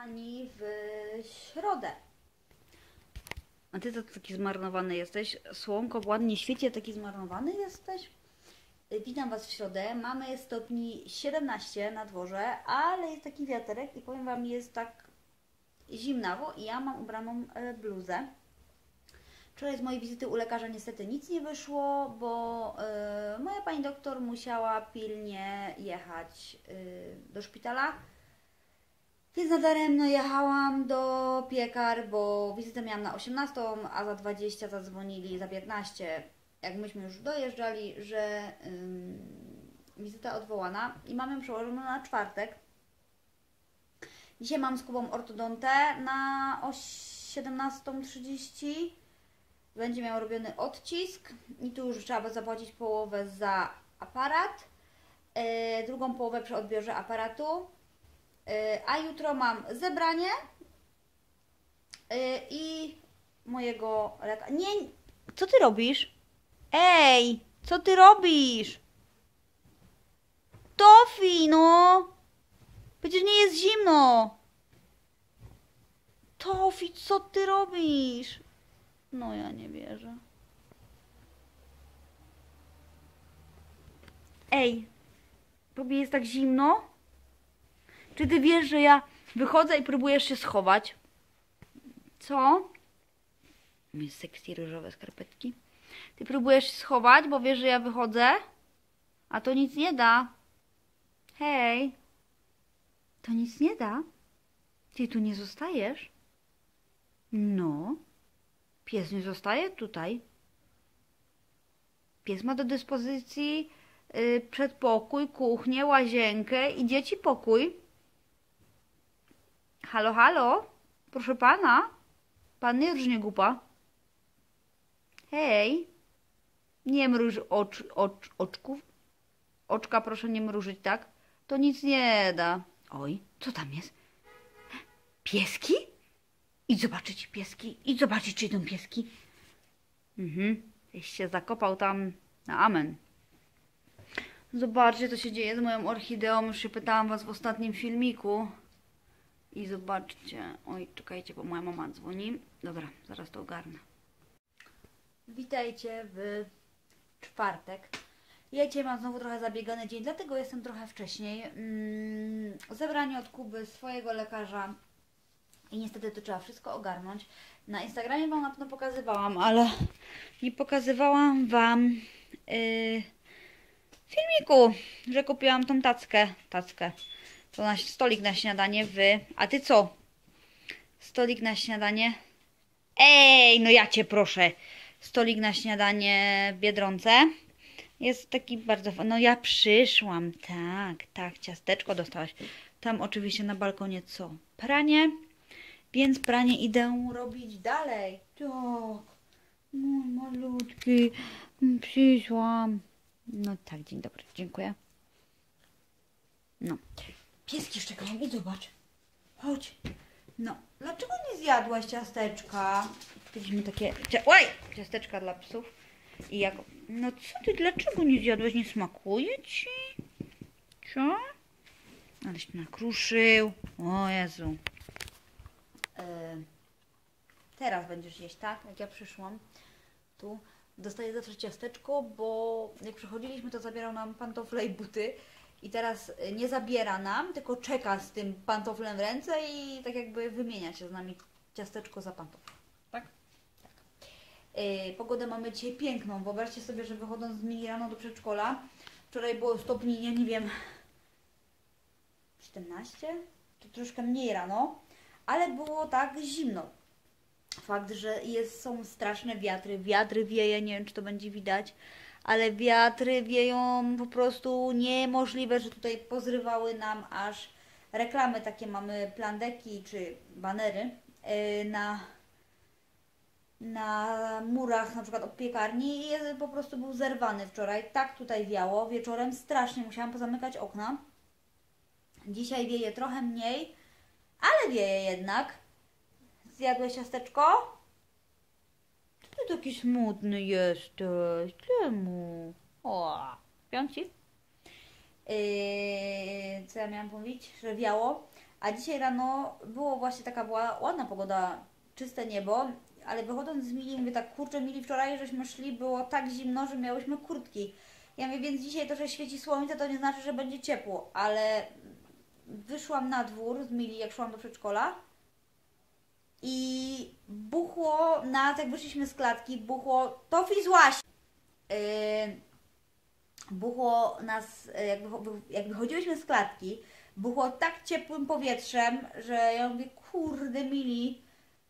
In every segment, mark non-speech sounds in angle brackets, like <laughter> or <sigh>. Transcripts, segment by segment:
kochani, w środę. A ty to taki zmarnowany jesteś? Słonko ładnie świeci, a taki zmarnowany jesteś? Witam Was w środę. Mamy stopni 17 na dworze, ale jest taki wiaterek i powiem Wam, jest tak zimnawo i ja mam ubraną e, bluzę. Wczoraj z mojej wizyty u lekarza niestety nic nie wyszło, bo e, moja pani doktor musiała pilnie jechać e, do szpitala. Więc nadaremno jechałam do piekar, bo wizytę miałam na 18, a za 20 zadzwonili, za 15, jak myśmy już dojeżdżali, że wizyta odwołana i mam ją przełożoną na czwartek. Dzisiaj mam z Kubą ortodontę na o 17.30. Będzie miał robiony odcisk i tu już trzeba zapłacić połowę za aparat, yy, drugą połowę przy odbiorze aparatu. Yy, a jutro mam zebranie yy, i mojego lekarza. Nie, co ty robisz? Ej, co ty robisz? Tofi, no! Przecież nie jest zimno! Tofi, co ty robisz? No ja nie wierzę. Ej, tobie jest tak zimno? Czy ty wiesz, że ja wychodzę i próbujesz się schować? Co? Jest sexy różowe skarpetki. Ty próbujesz się schować, bo wiesz, że ja wychodzę? A to nic nie da. Hej. To nic nie da. Ty tu nie zostajesz? No. Pies nie zostaje tutaj. Pies ma do dyspozycji y, przedpokój, kuchnię, łazienkę i dzieci pokój. Halo, halo? Proszę pana? Pan nie różnie głupa. Hej. Nie mruż ocz, ocz, oczków. Oczka proszę nie mrużyć, tak? To nic nie da. Oj, co tam jest? Pieski? Idź zobaczyć pieski. Idź zobaczyć, czy idą pieski. Mhm. Tyś się zakopał tam na amen. Zobaczcie, co się dzieje z moją orchideą. Już się pytałam was w ostatnim filmiku. I zobaczcie. Oj, czekajcie, bo moja mama dzwoni. Dobra, zaraz to ogarnę. Witajcie w czwartek. Ja dzisiaj mam znowu trochę zabiegany dzień, dlatego jestem trochę wcześniej. Mm, zebranie od Kuby swojego lekarza i niestety to trzeba wszystko ogarnąć. Na Instagramie Wam na pewno pokazywałam, ale nie pokazywałam Wam yy, filmiku, że kupiłam tą tackę. Tackę. To na stolik na śniadanie w... A Ty co? Stolik na śniadanie? Ej, no ja Cię proszę. Stolik na śniadanie w Biedronce. Jest taki bardzo... No ja przyszłam, tak, tak, ciasteczko dostałaś. Tam oczywiście na balkonie co? Pranie. Więc pranie idę robić dalej. Tak. Mój malutki. mm, Przyszłam. No tak, dzień dobry, dziękuję. No. Pieski już czekają i zobacz. Chodź. No. Dlaczego nie zjadłaś ciasteczka? Kupiliśmy takie... Oj! Ciasteczka dla psów. I jak... No co ty, dlaczego nie zjadłeś? Nie smakuje ci? Co? Aleś mnie nakruszył. O Jezu. E, teraz będziesz jeść, tak? Jak ja przyszłam tu, dostaję zawsze ciasteczko, bo jak przychodziliśmy, to zabierał nam pantofle i buty i teraz e, nie zabiera nam, tylko czeka z tym pantoflem w ręce i tak jakby wymienia się z nami ciasteczko za pantofle. Tak? Tak. E, pogodę mamy dzisiaj piękną. Wyobraźcie sobie, że wychodząc z Mili rano do przedszkola, wczoraj było stopni, ja nie wiem, 17? To troszkę mniej rano, ale było tak zimno. Fakt, że jest, są straszne wiatry, wiatry wieje, nie wiem czy to będzie widać, ale wiatry wieją po prostu niemożliwe, że tutaj pozrywały nam aż reklamy takie mamy plandeki czy banery yy, na na murach na przykład od piekarni i po prostu był zerwany wczoraj. Tak tutaj wiało, wieczorem strasznie musiałam pozamykać okna. Dzisiaj wieje trochę mniej, ale wieje jednak. Zjadłeś ciasteczko? Ty taki smutny jesteś? Czemu? O, śpią ci? Yy, co ja miałam mówić? Że wiało. A dzisiaj rano było właśnie taka była ładna pogoda, czyste niebo, ale wychodząc z Mili, mówię tak, kurczę Mili, wczoraj żeśmy szli, było tak zimno, że miałyśmy kurtki. Ja mówię, więc dzisiaj to, że świeci słońce, to nie znaczy, że będzie ciepło, ale wyszłam na dwór z Mili, jak szłam do przedszkola i buchło nas, jak wyszliśmy z klatki, buchło, to złaś! Yy, buchło nas, yy, jak, wycho- jak wychodziłyśmy z klatki, buchło tak ciepłym powietrzem, że ja mówię, kurde mili.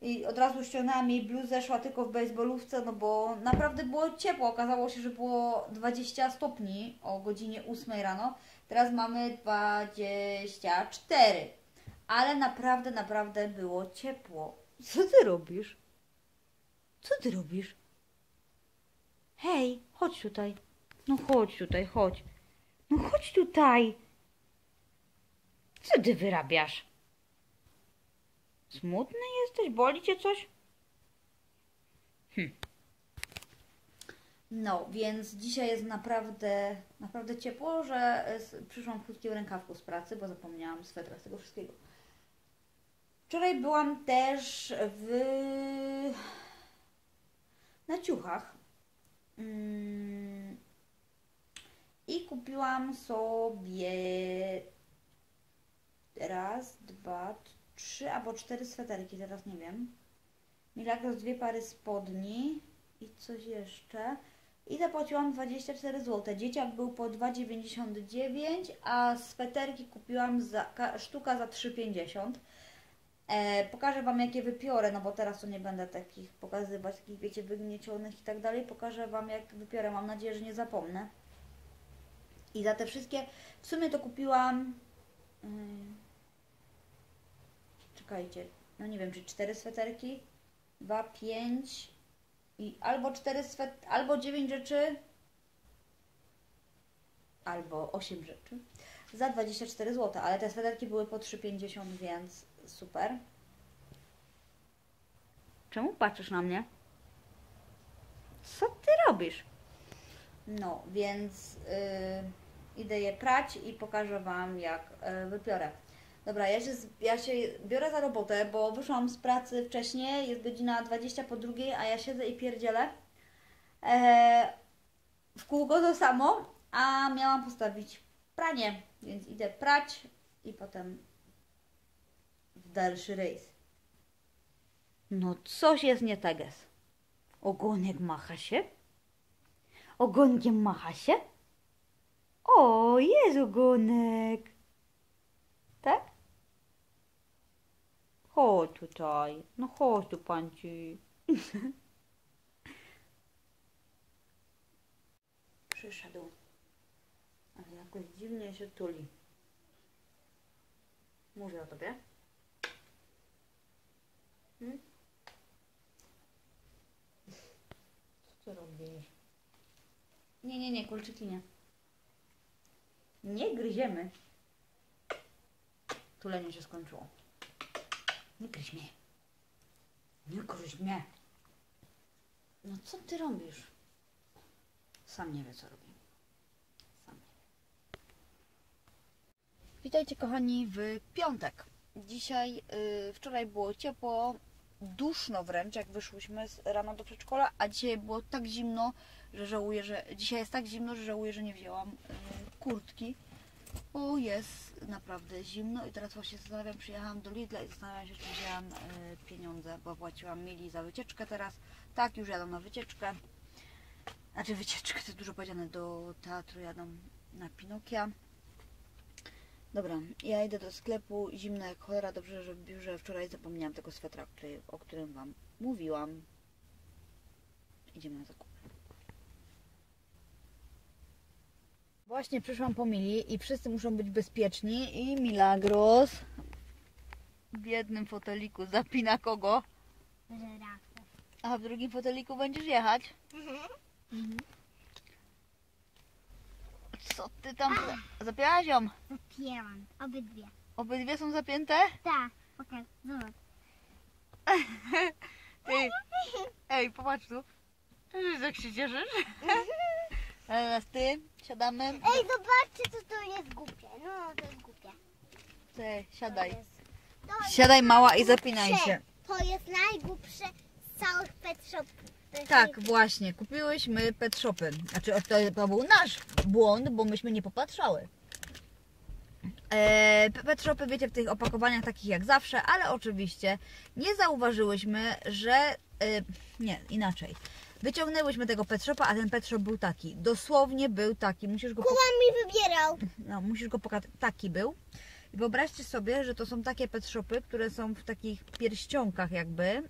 I od razu ściągnęłam jej bluzę, szła tylko w baseballówce, no bo naprawdę było ciepło. Okazało się, że było 20 stopni o godzinie 8 rano. Teraz mamy 24. Ale naprawdę, naprawdę było ciepło. Co ty robisz? Co ty robisz? Hej, chodź tutaj. No chodź tutaj, chodź. No chodź tutaj. Co ty wyrabiasz? Smutny jesteś? Boli cię coś? Hm. No, więc dzisiaj jest naprawdę, naprawdę ciepło, że s- przyszłam w krótkim rękawku z pracy, bo zapomniałam swetra z tego wszystkiego. Wczoraj byłam też w... na ciuchach. Mm. I kupiłam sobie raz, dwa, trzy albo cztery sweterki, teraz nie wiem. Milagros dwie pary spodni i coś jeszcze. I zapłaciłam 24 zł. Dzieciak był po 2,99, a sweterki kupiłam za, ka- sztuka za 3,50. E, pokażę Wam jakie wypiorę, no bo teraz to nie będę takich pokazywać, takich wiecie, wygniecionych i tak dalej. Pokażę Wam jak wypiorę, mam nadzieję, że nie zapomnę. I za te wszystkie, w sumie to kupiłam... ym, czekajcie, no nie wiem, czy cztery sweterki, dwa, pięć i albo cztery swet, albo dziewięć rzeczy, albo osiem rzeczy za 24 zł, ale te sweterki były po 3,50, więc super. Czemu patrzysz na mnie? Co ty robisz? No, więc yy, idę je prać i pokażę Wam, jak yy, wypiorę. Dobra, ja się, ja się biorę za robotę, bo wyszłam z pracy wcześniej, jest godzina 20 po drugiej, a ja siedzę i pierdzielę. E, w kółko to samo, a miałam postawić pranie, więc idę prać i potem dalszy rejs. No coś jest nie tak jest. Ogonek macha się? Ogonkiem macha się? O, jest ogonek. Tak? Chodź tutaj. No chodź tu, panci. <laughs> Przyszedł. Ale jakoś dziwnie się tuli. Mówię o tobie. Hmm? Co ty robisz? Nie, nie, nie, kulczyki nie. Nie gryziemy. Tulenie się skończyło. Nie gryź mnie. Nie gryź mnie. No co ty robisz? Sam nie wie, co robi. Sam nie wie. Witajcie kochani w piątek. Dzisiaj, y, wczoraj było ciepło, duszno wręcz, jak wyszłyśmy rano do przedszkola, a dzisiaj było tak zimno, że żałuję, że dzisiaj jest tak zimno, że żałuję, że nie wzięłam y, kurtki, bo jest naprawdę zimno i teraz właśnie zastanawiam, przyjechałam do Lidla i zastanawiam się, czy wzięłam y, pieniądze, bo płaciłam mili za wycieczkę teraz. Tak, już jadą na wycieczkę. Znaczy wycieczkę, to dużo powiedziane, do teatru jadą na Pinokia. Dobra, ja idę do sklepu, zimno jak cholera, dobrze, że w biurze wczoraj zapomniałam tego swetra, który, o którym Wam mówiłam. Idziemy na zakupy. Właśnie przyszłam po Mili i wszyscy muszą być bezpieczni i Milagros w jednym foteliku zapina kogo? Żyrafę. A w drugim foteliku będziesz jechać? Mhm. Co ty tam za- zapięłaś ją? Zapięłam. Obydwie. Obydwie są zapięte? Tak. Okej, zobacz. <laughs> Ty, ej, popatrz tu. Jak się cieszysz? A <laughs> teraz ty, siadamy. Ej, zobaczcie, co to jest głupie. No, to jest głupie. Ty, siadaj. To jest To Siadaj mała i zapinaj się. To jest najgłupsze z całych pet shopów. Tak, właśnie, kupiłyśmy pet shopy. Znaczy, to, to był nasz błąd, bo myśmy nie popatrzały. E, pet shopy, wiecie, w tych opakowaniach takich jak zawsze, ale oczywiście nie zauważyłyśmy, że... E, nie, inaczej. Wyciągnęłyśmy tego pet shopa, a ten pet shop był taki. Dosłownie był taki. Musisz go, Kuba mi wybierał. <laughs> no, musisz go pokazać. Taki był. I wyobraźcie sobie, że to są takie pet shopy, które są w takich pierścionkach jakby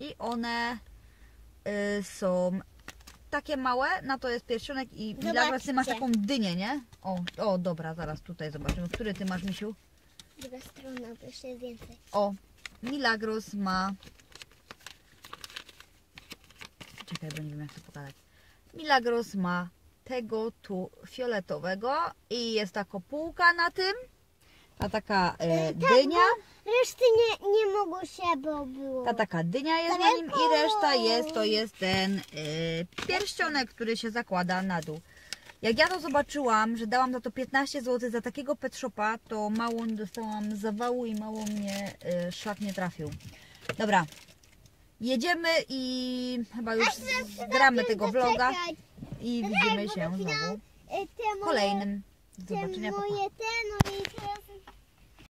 i one y, są takie małe, na to jest pierścionek i Milagros, ty masz taką dynię, nie? O, o, dobra, zaraz tutaj zobaczymy, który ty masz, Misiu? Druga strona, bo jeszcze jest więcej. O, Milagros ma... Czekaj, bo nie wiem jak to pokazać. Milagros ma tego tu fioletowego i jest ta kopułka na tym, ta taka e, dynia, Reszty nie, nie mogło się, bo było. ta taka dynia jest na nim i reszta jest, to jest ten e, pierścionek, który się zakłada na dół. Jak ja to zobaczyłam, że dałam za to 15 zł za takiego pet shopa, to mało nie dostałam zawału i mało mnie e, szlak nie trafił. Dobra, jedziemy i chyba już gramy tego vloga i Czekaj, widzimy się znowu Te w moje, kolejnym. Do te zobaczenia, pa, pa. moje te, no i